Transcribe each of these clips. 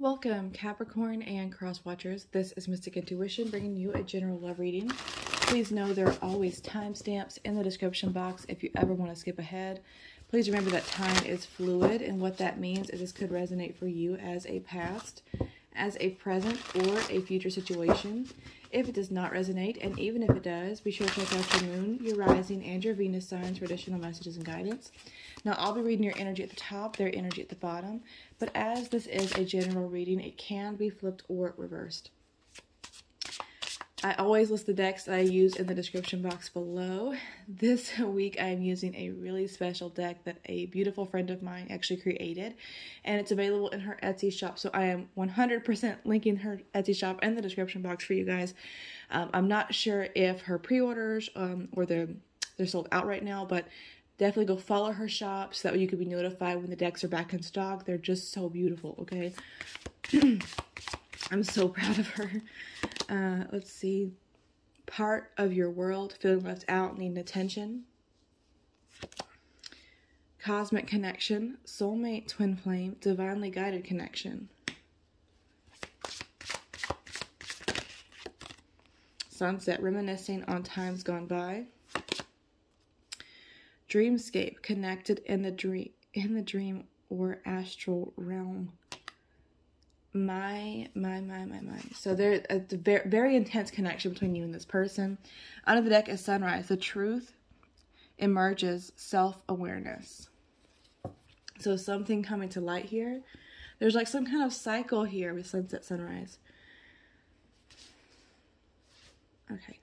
Welcome, Capricorn and Cross Watchers. This is Mystic Intuition bringing you a general love reading. Please know there are always timestamps in the description box if you ever want to skip ahead. Please remember that time is fluid, and what that means is this could resonate for you as a past, as a present, or a future situation. If it does not resonate, and even if it does, be sure to check out your moon, your rising, and your Venus signs for additional messages and guidance. Now, I'll be reading your energy at the top, their energy at the bottom, but as this is a general reading, it can be flipped or reversed. I always list the decks that I use in the description box below. This week I am using a really special deck that a beautiful friend of mine actually created and it's available in her Etsy shop. So I am 100% linking her Etsy shop in the description box for you guys. Um, I'm not sure if her pre-orders um, or they're, they're sold out right now, but definitely go follow her shop so that way you can be notified when the decks are back in stock. They're just so beautiful, okay? I'm so proud of her. Uh, let's see. Part of your world, feeling left out, needing attention. Cosmic connection, soulmate, twin flame, divinely guided connection. Sunset, reminiscing on times gone by. Dreamscape, connected in the dream, in the dream or astral realm my my my my my. So there's a very, very intense connection between you and this person. Under the deck is sunrise the truth emerges self-awareness. So something coming to light here. There's like some kind of cycle here with sunset sunrise. Okay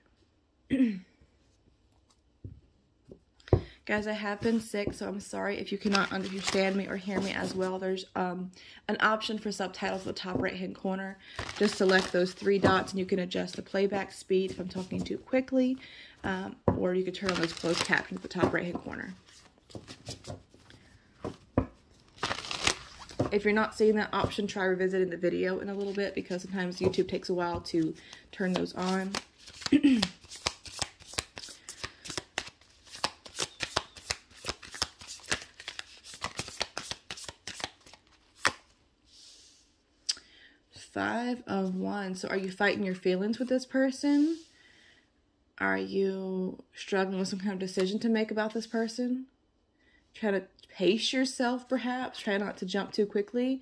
Guys, I have been sick, so I'm sorry if you cannot understand me or hear me as well. There's um, an option for subtitles at the top right-hand corner. Just select those three dots, and you can adjust the playback speed if I'm talking too quickly, um, or you can turn on those closed captions at the top right-hand corner. If you're not seeing that option, try revisiting the video in a little bit, because sometimes YouTube takes a while to turn those on. Five of Wands. So are you fighting your feelings with this person? Are you struggling with some kind of decision to make about this person? Try to pace yourself, perhaps. Try not to jump too quickly.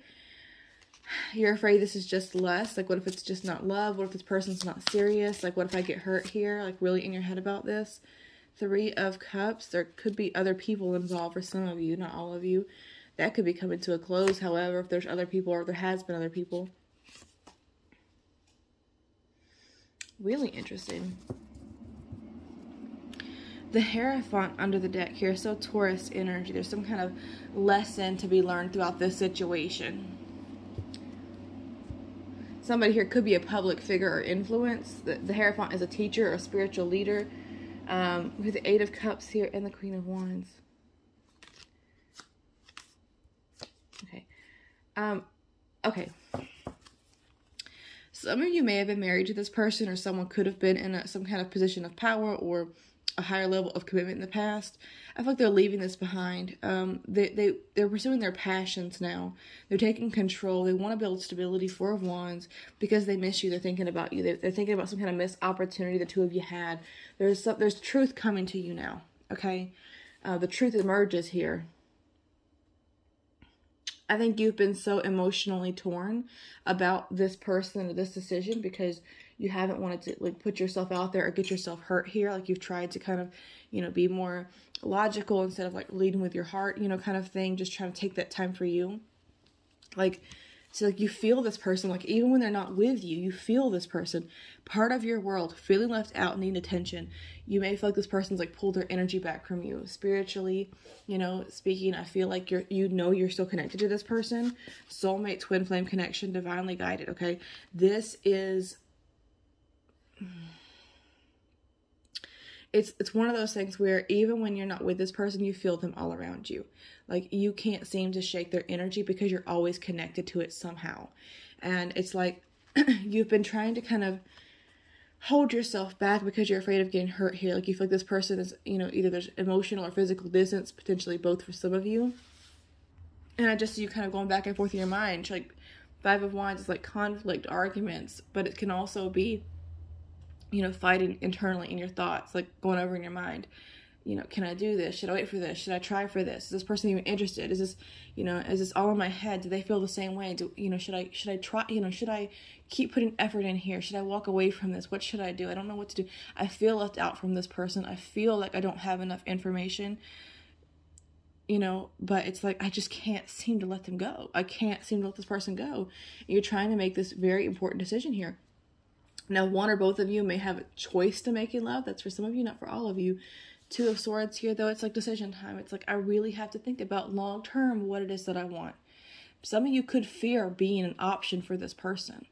You're afraid this is just less. Like, what if it's just not love? What if this person's not serious? Like, what if I get hurt here? Like, really in your head about this? Three of Cups. There could be other people involved for some of you, not all of you. That could be coming to a close, however, if there's other people or there has been other people. Really interesting. The Hierophant under the deck here, so Taurus energy. There's some kind of lesson to be learned throughout this situation. Somebody here could be a public figure or influence. The, the Hierophant is a teacher or a spiritual leader. Um, with the Eight of Cups here and the Queen of Wands. Okay. Um, okay. Some of you may have been married to this person or someone could have been in a, some kind of position of power or a higher level of commitment in the past. I feel like they're leaving this behind. Um, they, they, they're pursuing their passions now. They're taking control. They want to build stability, Four of Wands, because they miss you. They're thinking about you. They, they're thinking about some kind of missed opportunity the two of you had. There's, some, there's truth coming to you now, okay? Uh, the truth emerges here. I think you've been so emotionally torn about this person or this decision because you haven't wanted to like put yourself out there or get yourself hurt here. Like you've tried to kind of, you know, be more logical instead of like leading with your heart, you know, kind of thing. Just trying to take that time for you. Like so like you feel this person, like even when they're not with you, you feel this person, part of your world, feeling left out, needing attention. You may feel like this person's like pulled their energy back from you. Spiritually, you know, speaking, I feel like you're you know you're still connected to this person. Soulmate, twin flame connection, divinely guided, okay? This is it's it's one of those things where even when you're not with this person, you feel them all around you. Like you can't seem to shake their energy because you're always connected to it somehow. And it's like you've been trying to kind of hold yourself back because you're afraid of getting hurt here. Like you feel like this person is, you know, either there's emotional or physical distance, potentially both for some of you. And I just see you kind of going back and forth in your mind, like Five of Wands is like conflict, arguments, but it can also be, you know, fighting internally in your thoughts, like going over in your mind. You know, can I do this? Should I wait for this? Should I try for this? Is this person even interested? Is this, you know, is this all in my head? Do they feel the same way? Do you know? Should I should I try? You know, should I keep putting effort in here? Should I walk away from this? What should I do? I don't know what to do. I feel left out from this person. I feel like I don't have enough information you know, but it's like I just can't seem to let them go. I can't seem to let this person go. You're trying to make this very important decision here. Now, one or both of you may have a choice to make in love. That's for some of you, not for all of you. Two of Swords here, though, it's like decision time. It's like I really have to think about long term what it is that I want. Some of you could fear being an option for this person.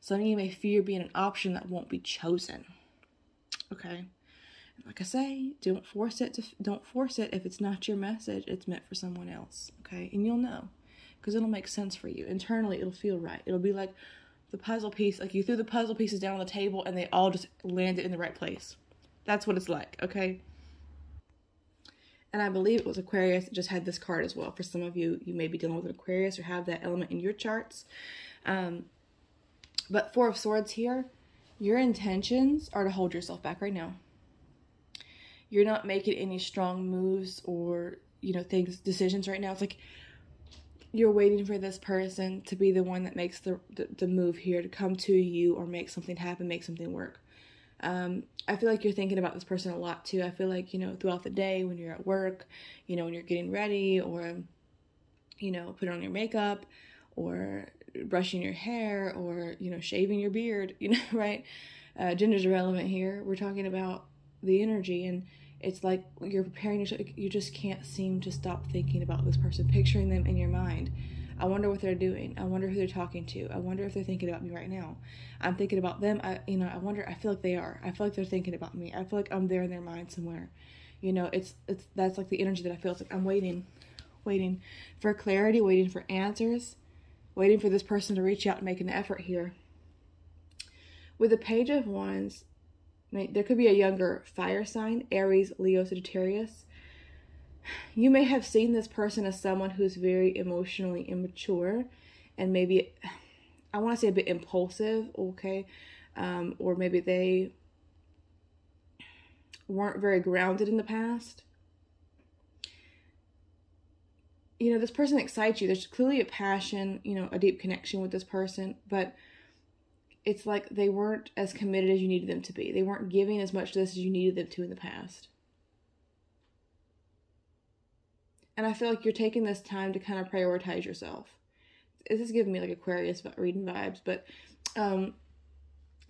Some of you may fear being an option that won't be chosen. Okay like I say, don't force it to don't force it if it's not your message, it's meant for someone else, okay? And you'll know because it'll make sense for you. Internally, it'll feel right. It'll be like the puzzle piece, like you threw the puzzle pieces down on the table and they all just landed in the right place. That's what it's like, okay? And I believe it was Aquarius just had this card as well. For some of you, you may be dealing with an Aquarius or have that element in your charts. Um, but Four of Swords here, your intentions are to hold yourself back right now you're not making any strong moves or you know things decisions right now it's like you're waiting for this person to be the one that makes the, the, the move here to come to you or make something happen make something work. Um, i feel like you're thinking about this person a lot too. I feel like you know throughout the day when you're at work you know when you're getting ready or you know putting on your makeup or brushing your hair or you know shaving your beard you know right? Uh, gender's irrelevant here. We're talking about the energy and it's like you're preparing yourself you just can't seem to stop thinking about this person picturing them in your mind. I wonder what they're doing. I wonder who they're talking to. I wonder if they're thinking about me right now. I'm thinking about them. I you know i wonder i feel like they are. I feel like they're thinking about me. I feel like i'm there in their mind somewhere. You know it's it's that's like the energy that i feel. It's like i'm waiting waiting for clarity waiting for answers waiting for this person to reach out and make an effort here. With the page of wands there could be a younger fire sign, Aries, Leo, Sagittarius. You may have seen this person as someone who's very emotionally immature and maybe, I want to say a bit impulsive, okay? Um, or maybe they weren't very grounded in the past. You know, this person excites you. There's clearly a passion, you know, a deep connection with this person, but it's like they weren't as committed as you needed them to be. They weren't giving as much to this as you needed them to in the past. And I feel like you're taking this time to kind of prioritize yourself. This is giving me like Aquarius reading vibes, but um,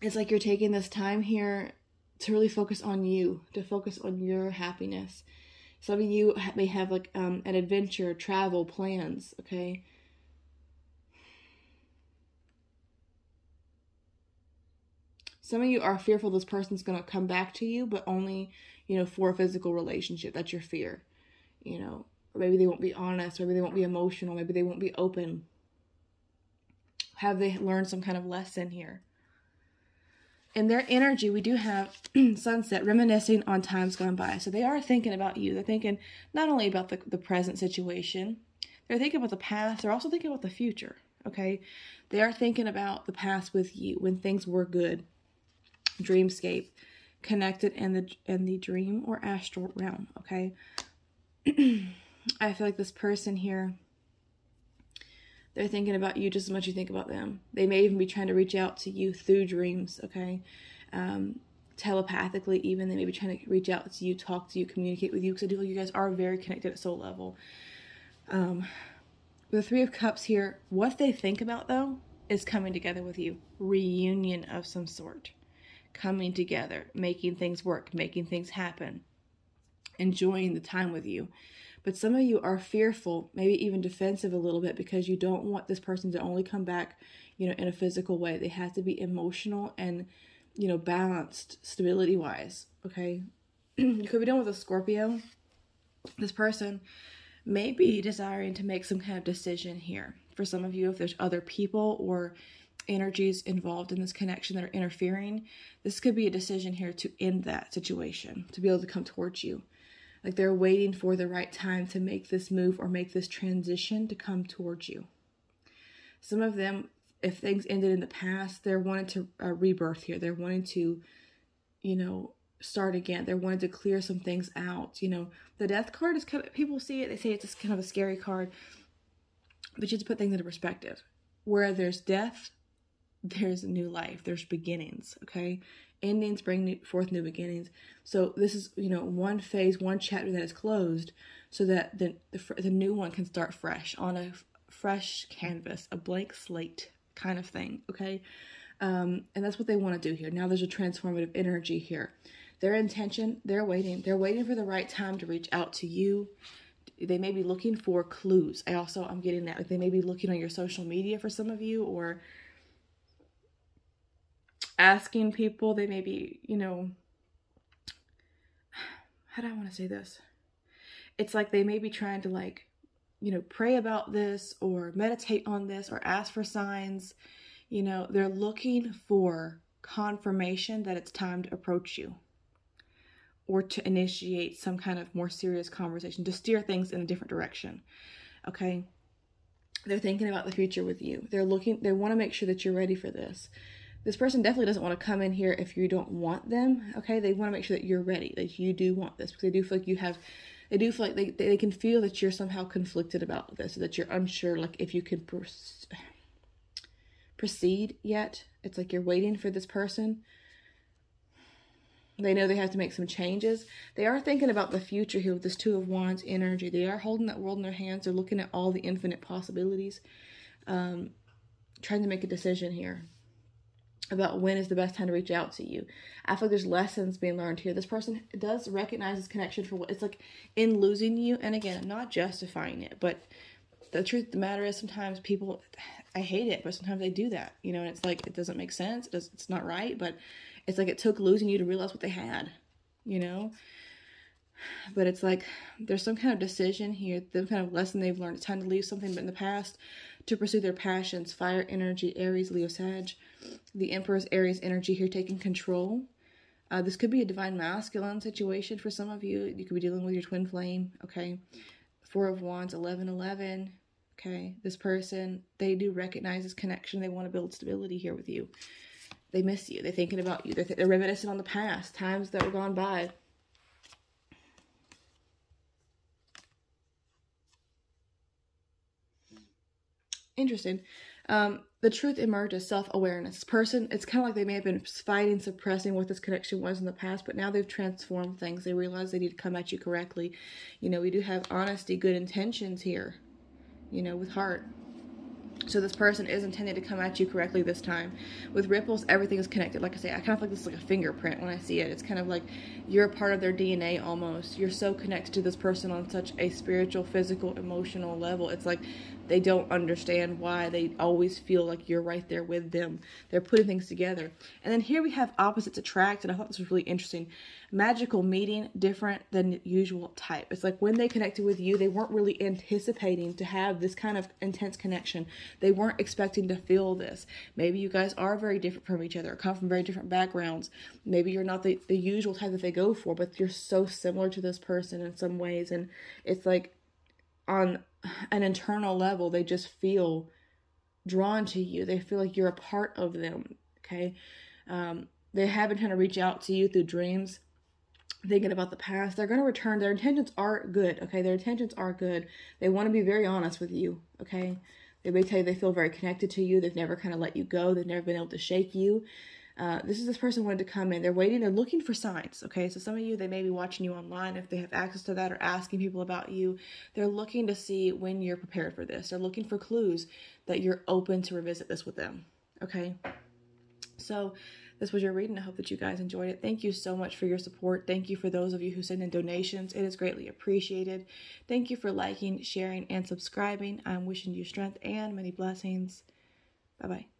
it's like you're taking this time here to really focus on you, to focus on your happiness. Some of you may have like um, an adventure, travel plans, okay? Some of you are fearful this person's going to come back to you, but only, you know, for a physical relationship. That's your fear. You know, or maybe they won't be honest, maybe they won't be emotional, maybe they won't be open. Have they learned some kind of lesson here? In their energy, we do have sunset reminiscing on times gone by. So they are thinking about you. They're thinking not only about the, the present situation, they're thinking about the past, they're also thinking about the future. Okay. They are thinking about the past with you when things were good dreamscape connected in the in the dream or astral realm okay? I feel like this person here they're thinking about you just as much as you think about them. They may even be trying to reach out to you through dreams okay? Um, telepathically even they may be trying to reach out to you talk to you communicate with you because i do feel you guys are very connected at soul level. Um, the three of cups here what they think about though is coming together with you. Reunion of some sort coming together, making things work, making things happen, enjoying the time with you. But some of you are fearful, maybe even defensive a little bit because you don't want this person to only come back, you know, in a physical way. They have to be emotional and, you know, balanced stability wise. Okay. you could be dealing with a Scorpio. This person may be desiring to make some kind of decision here. For some of you, if there's other people or energies involved in this connection that are interfering, this could be a decision here to end that situation, to be able to come towards you. Like they're waiting for the right time to make this move or make this transition to come towards you. Some of them if things ended in the past, they're wanting to uh, rebirth here. They're wanting to, you know, start again. They're wanting to clear some things out. You know, the death card is kind of, people see it, they say it's kind of a scary card, but you have to put things into perspective. Where there's death, there's new life, there's beginnings, okay? Endings bring new, forth new beginnings. So this is, you know, one phase, one chapter that is closed so that the, the, the new one can start fresh on a fresh canvas, a blank slate kind of thing, okay? Um, and that's what they want to do here. Now there's a transformative energy here. Their intention, they're waiting. They're waiting for the right time to reach out to you. They may be looking for clues. I also, I'm getting that. Like they may be looking on your social media for some of you or asking people. They may be, you know, how do I want to say this? It's like they may be trying to like, you know, pray about this or meditate on this or ask for signs. You know, they're looking for confirmation that it's time to approach you or to initiate some kind of more serious conversation, to steer things in a different direction. Okay? They're thinking about the future with you. They're looking, they want to make sure that you're ready for this. This person definitely doesn't want to come in here if you don't want them. Okay? They want to make sure that you're ready, that you do want this, because they do feel like you have they do feel like they, they can feel that you're somehow conflicted about this, that you're unsure, like if you can proceed yet. It's like you're waiting for this person. They know they have to make some changes. They are thinking about the future here with this Two of Wands energy. They are holding that world in their hands. They're looking at all the infinite possibilities, um, trying to make a decision here about when is the best time to reach out to you. I feel like there's lessons being learned here. This person does recognize this connection for what it's like in losing you. And again, I'm not justifying it, but the truth of the matter is sometimes people, I hate it, but sometimes they do that, you know, and it's like, it doesn't make sense. It does, it's not right, but it's like it took losing you to realize what they had, you know? But it's like there's some kind of decision here, the kind of lesson they've learned. It's time to leave something but in the past to pursue their passions. Fire energy, Aries, Leo, Sag. The Emperor's Aries energy here taking control. Uh, this could be a divine masculine situation for some of you. You could be dealing with your twin flame, okay? Four of Wands, 11, 11. Okay, this person, they do recognize this connection. They want to build stability here with you. They miss you. They're thinking about you. They're, th they're reminiscing on the past, times that were gone by. Interesting. Um, the truth emerges self-awareness. Person, it's kind of like they may have been fighting, suppressing what this connection was in the past, but now they've transformed things. They realize they need to come at you correctly. You know, we do have honesty, good intentions here, you know, with heart. So this person is intended to come at you correctly this time. With ripples, everything is connected. Like I say, I kind of like this is like a fingerprint when I see it. It's kind of like you're a part of their DNA almost. You're so connected to this person on such a spiritual, physical, emotional level. It's like they don't understand why they always feel like you're right there with them. They're putting things together. And then here we have opposites attract, and I thought this was really interesting. Magical meeting, different than usual type. It's like when they connected with you, they weren't really anticipating to have this kind of intense connection. They weren't expecting to feel this. Maybe you guys are very different from each other, come from very different backgrounds. Maybe you're not the, the usual type that they go for, but you're so similar to this person in some ways. And it's like on an internal level, they just feel drawn to you. They feel like you're a part of them. Okay. Um, they have been trying to reach out to you through dreams, thinking about the past. They're going to return. Their intentions are good. Okay. Their intentions are good. They want to be very honest with you. Okay. They may tell you they feel very connected to you. They've never kind of let you go. They've never been able to shake you. Uh, this is this person wanted to come in. They're waiting. They're looking for signs. Okay, so some of you they may be watching you online if they have access to that or asking people about you. They're looking to see when you're prepared for this. They're looking for clues that you're open to revisit this with them. Okay, so this was your reading. I hope that you guys enjoyed it. Thank you so much for your support. Thank you for those of you who send in donations. It is greatly appreciated. Thank you for liking, sharing, and subscribing. I'm wishing you strength and many blessings. Bye bye.